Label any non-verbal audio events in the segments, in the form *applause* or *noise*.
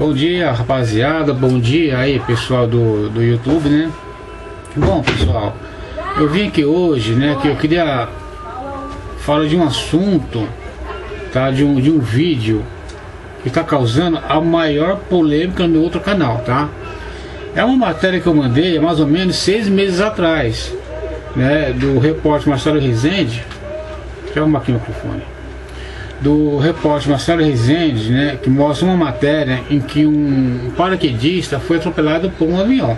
Bom dia, rapaziada. Bom dia aí, pessoal do, do YouTube, né? Bom, pessoal, eu vim aqui hoje, né, que eu queria falar de um assunto, tá? De um, de um vídeo que está causando a maior polêmica no outro canal, tá? É uma matéria que eu mandei mais ou menos seis meses atrás, né? Do repórter Marcelo Rezende. Deixa eu arrumar aqui o microfone do repórter Marcelo Rezende, né, que mostra uma matéria em que um paraquedista foi atropelado por um avião.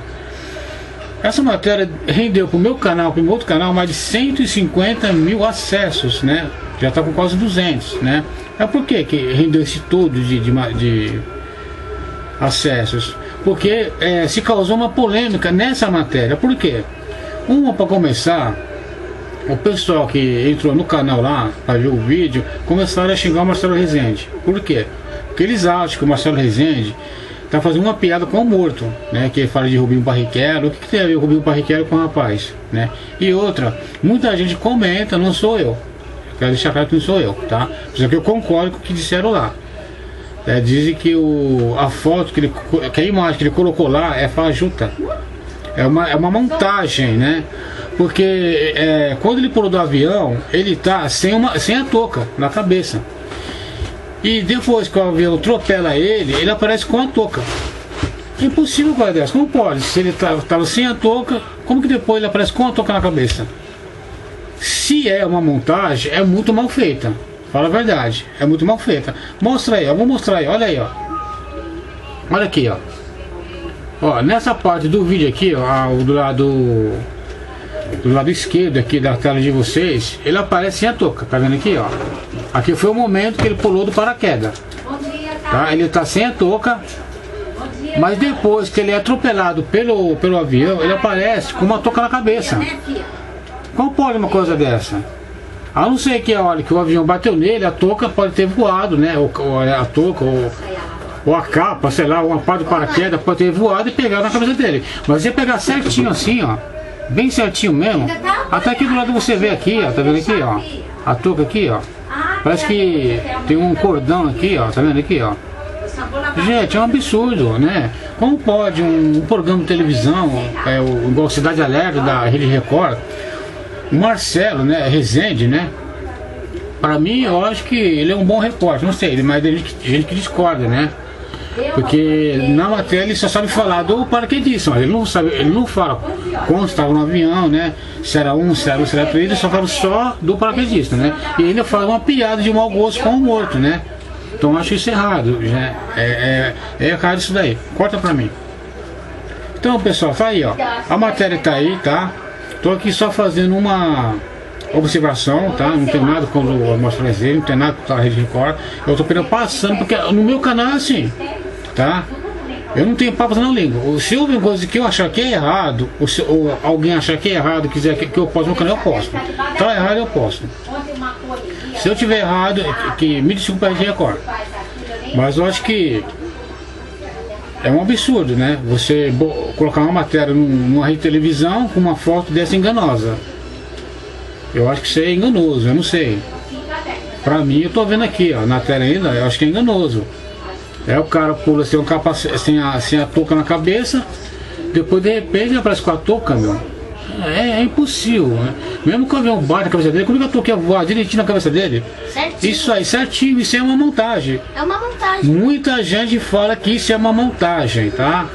Essa matéria rendeu para o meu canal, para o outro canal, mais de 150 mil acessos, né? Já está com quase 200, né? É por que, que rendeu esse todo de, de, de acessos? Porque é, se causou uma polêmica nessa matéria. Por quê? Uma, para começar, o pessoal que entrou no canal lá para ver o vídeo começaram a xingar o Marcelo Rezende. Por quê? Porque eles acham que o Marcelo Rezende tá fazendo uma piada com o morto, né? Que fala de Rubinho Barrichello. O que, que tem a ver o Rubinho Barrichello com o rapaz, né? E outra, muita gente comenta, não sou eu. Quero deixar claro que não sou eu, tá? Só que eu concordo com o que disseram lá. É, dizem que o, a foto que ele, que a imagem que ele colocou lá é fajuta. É uma, é uma montagem, né? Porque é, quando ele pulou do avião, ele tá sem, uma, sem a touca na cabeça. E depois que o avião atropela ele, ele aparece com a touca. É impossível coisa dessa. Como pode? Se ele estava tá, sem a touca, como que depois ele aparece com a touca na cabeça? Se é uma montagem, é muito mal feita. Fala a verdade. É muito mal feita. Mostra aí, eu vou mostrar aí. Olha aí, ó. Olha aqui, ó. Ó, nessa parte do vídeo aqui, ó, do lado do lado esquerdo aqui da tela de vocês, ele aparece sem a touca, tá vendo aqui, ó? Aqui foi o momento que ele pulou do paraquedas. Tá? Ele tá sem a touca, mas depois que ele é atropelado pelo, pelo avião, ele aparece com uma touca na cabeça. Como pode uma coisa dessa? A não ser que a hora que o avião bateu nele, a touca pode ter voado, né? Ou, ou a touca, ou, ou a capa, sei lá, uma parte do paraquedas pode ter voado e pegado na cabeça dele. Mas ia pegar certinho assim, ó bem certinho mesmo. Tá Até aqui do lado você vê aqui, ó, tá vendo aqui, ó? A touca aqui, ó. Ah, Parece que tem um cordão aqui, ó, tá vendo aqui, ó? Gente, é um absurdo, né? Como pode um, um programa de televisão, é, o, igual Cidade Alerta da Rede Record, o Marcelo, né, Rezende, né? Para mim, eu acho que ele é um bom repórter, não sei, mas tem gente, gente que discorda, né? Porque na matéria ele só sabe falar do paraquedista, mas ele não sabe, ele não fala quando estava no avião, né? Se era um, se era dois, se era três, ele só fala só do paraquedista, né? E ainda fala uma piada de mau gosto com o morto, né? Então acho isso errado, né? É, é, é errado isso daí. Corta pra mim. Então pessoal, tá aí, ó. A matéria tá aí, tá? Tô aqui só fazendo uma observação, tá? Não tem nada com o Mostra não tem nada com a Rede Record. Eu tô apenas passando, porque no meu canal é assim tá? Eu não tenho papas na língua. Se houve coisa que eu achar que é errado, ou, se, ou alguém achar que é errado, quiser que, que eu posto no canal, eu posto. Tá errado, eu posto. Se eu tiver errado, que me desculpe aí de Record. Mas eu acho que é um absurdo, né? Você colocar uma matéria numa rede de televisão com uma foto dessa enganosa. Eu acho que isso é enganoso, eu não sei. Pra mim, eu tô vendo aqui, ó, na tela ainda, eu acho que é enganoso. É o cara pula sem, um capacete, sem, a, sem a touca na cabeça, depois de repente ele aparece com a touca, meu. É, é impossível, né? Mesmo que o avião bate na cabeça dele, como é que a touca ia voar direitinho na cabeça dele? Certinho. Isso aí, certinho, isso é uma montagem. É uma montagem. Muita gente fala que isso é uma montagem, tá?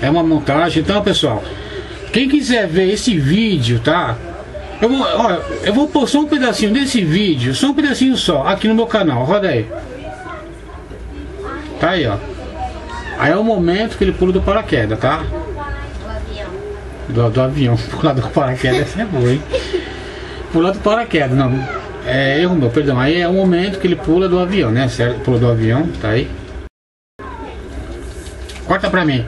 É uma montagem, então pessoal, quem quiser ver esse vídeo, tá? Eu vou, ó, eu vou pôr só um pedacinho desse vídeo, só um pedacinho só, aqui no meu canal, roda aí. Tá aí, ó. Aí é o momento que ele pula do paraquedas, tá? Do avião. Do, avião. *laughs* Pular do paraquedas é boa, hein? Pular do paraquedas, não. É erro meu, perdão. Aí é o momento que ele pula do avião, né? Certo? Pula do avião, tá aí. Corta pra mim.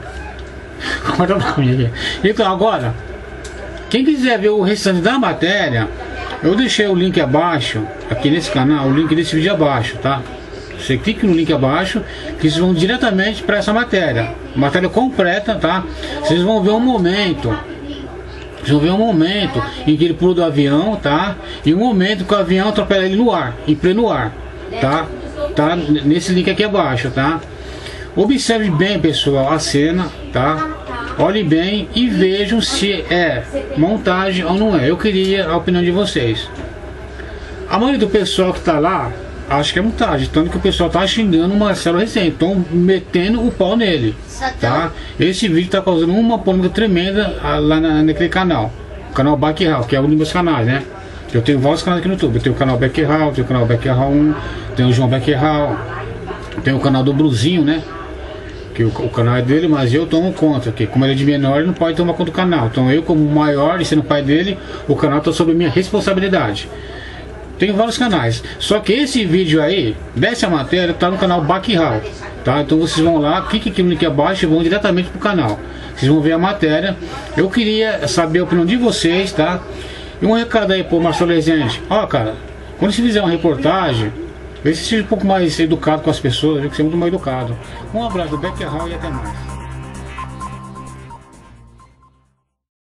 *laughs* Corta pra mim aqui. Então agora, quem quiser ver o restante da matéria, eu deixei o link abaixo, aqui nesse canal, o link desse vídeo abaixo, tá? Você clica no link abaixo, que vocês vão diretamente para essa matéria. Matéria completa, tá? Vocês vão ver um momento. Vocês vão ver um momento em que ele pula do avião, tá? E um momento que o avião atropela ele no ar, em pleno ar, tá? Tá nesse link aqui abaixo, tá? Observe bem, pessoal, a cena, tá? Olhe bem e vejam se é montagem ou não é. Eu queria a opinião de vocês. A maioria do pessoal que tá lá acho que é montagem. Tanto que o pessoal tá xingando o Marcelo Rezende. Estão metendo o pau nele. Tá? Esse vídeo tá causando uma polêmica tremenda ah, lá na, naquele canal. O canal Backhall, que é um dos meus canais, né? Eu tenho vários canais aqui no YouTube. Eu tenho o canal Backhall, tenho o canal Backhall 1, tenho o João Backhall, tenho o canal do Bruzinho, né? O, o, canal é dele, mas eu tomo conta, que como ele é de menor, ele não pode tomar conta do canal. Então eu, como maior e sendo pai dele, o canal tá sob minha responsabilidade. Tem vários canais. Só que esse vídeo aí, dessa matéria, tá no canal Backhall. Tá? Então vocês vão lá, clique aqui no link abaixo e vão diretamente pro canal. Vocês vão ver a matéria. Eu queria saber a opinião de vocês, tá? E um recado aí pro Marcelo Rezende. Ó, cara, quando você fizer uma reportagem, vê se seja um pouco mais educado com as pessoas, que é muito mais educado. Um abraço do Backhall e até mais.